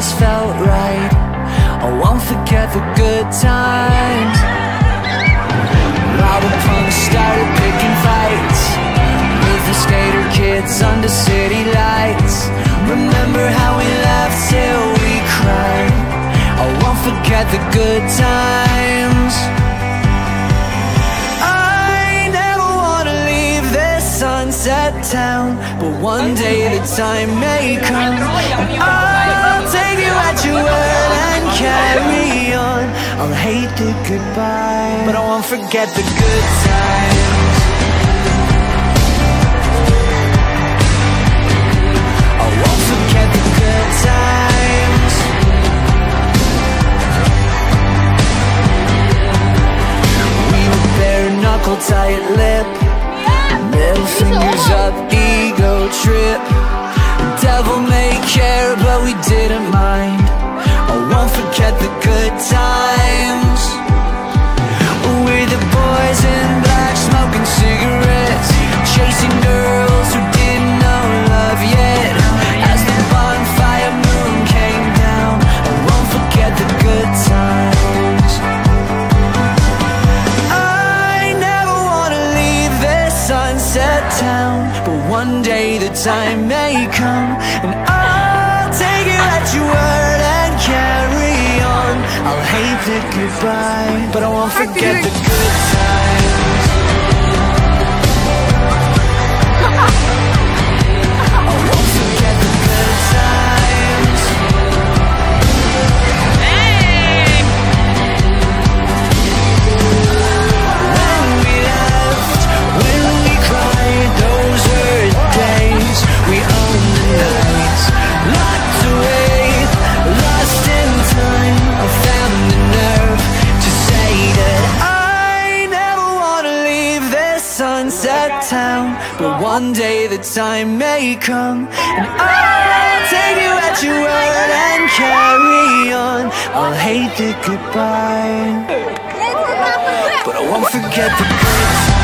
just felt right. I won't forget the good times. Robber punks started picking fights With the skater kids under city lights. Remember how we laughed till we cried. I won't forget the good times. I never wanna leave this sunset town But one day the time may come take you at your word and carry on. I'll hate the goodbye But I won't forget the good times Hate goodbye But I won't forget the time may come, and I'll take you at your word and carry on. I'll hate the goodbye. But I won't forget the good times.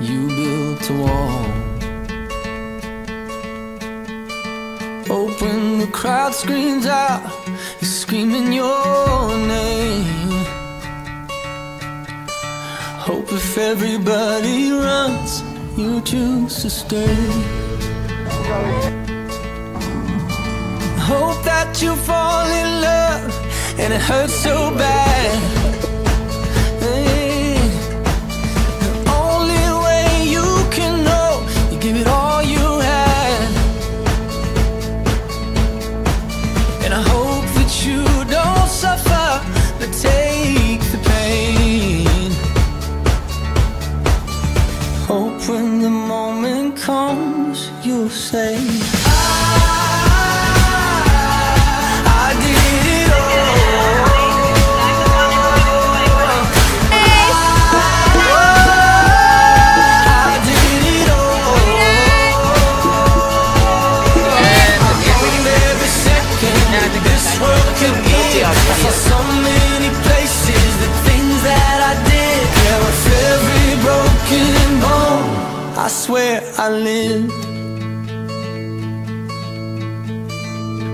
You build a wall. Hope when the crowd screams out, you're screaming your name. Hope if everybody runs, you choose to stay. Hope that you fall in love and it hurts so bad. Hope when the moment comes, you'll say, ah, I did it all. I did lived.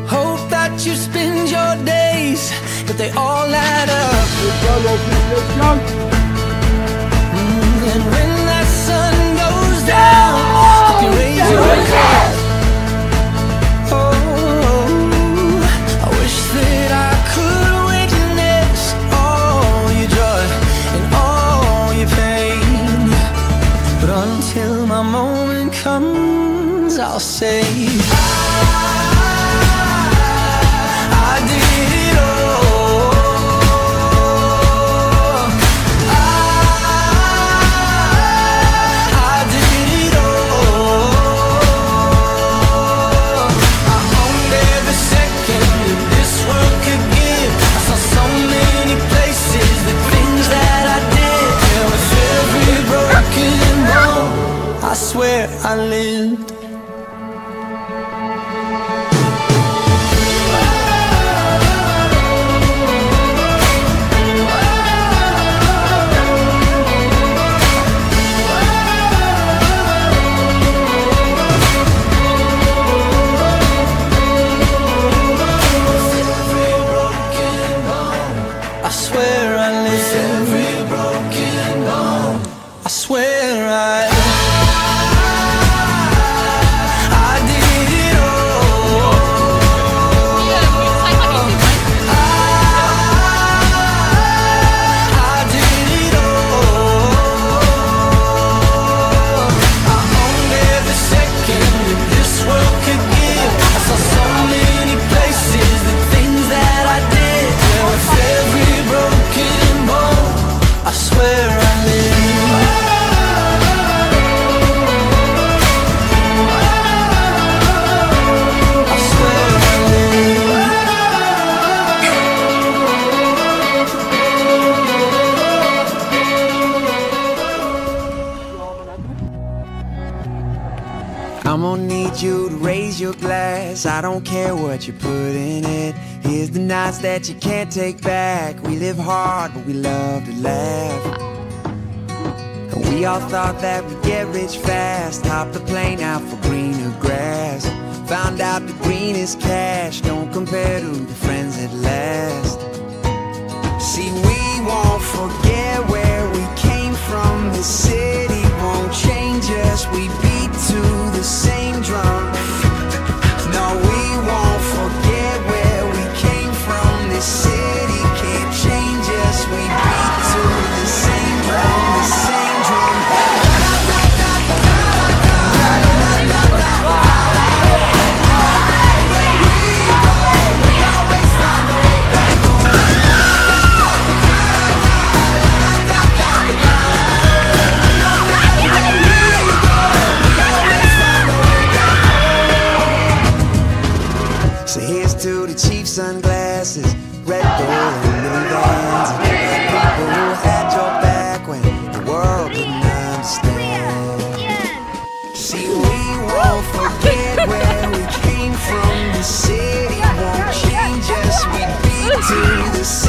Hope that you spend your days, but they all add up. Mm, and when that sun swear I lived. Need you to raise your glass. I don't care what you put in it. Here's the nights that you can't take back. We live hard, but we love to laugh. And we all thought that we'd get rich fast. Hop the plane out for greener grass. Found out the green is cash. Don't the same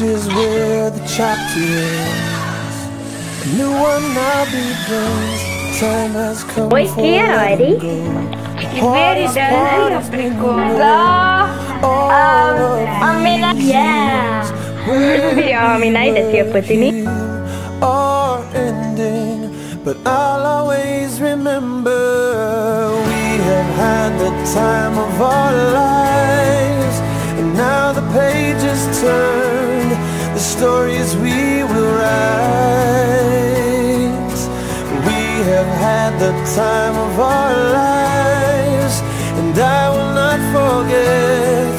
This is where the chapter ends. A new one now begins. Time has come Hoy for quiero, let Eddie. go. Very done Amina um, yeah Joo, minä itse are ending, but I'll always remember we have had the time of our lives, and now the pages turn, the stories we will write. We have had the time of our lives, and I will not forget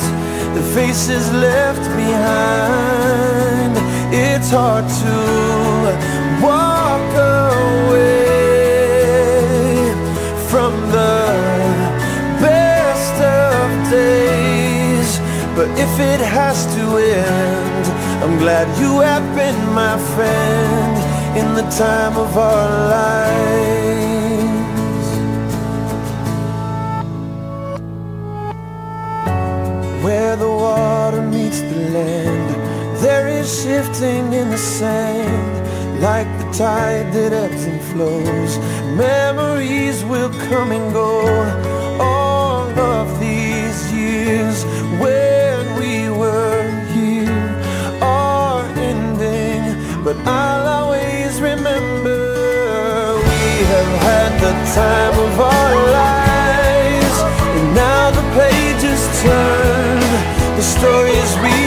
the faces left behind. It's hard to But if it has to end, I'm glad you have been my friend in the time of our lives. Where the water meets the land, there is shifting in the sand. like the tide that ebbs and flows. Memories will come and go. All of these years I'll always remember we have had the time of our lives, and now the pages turn, the stories we.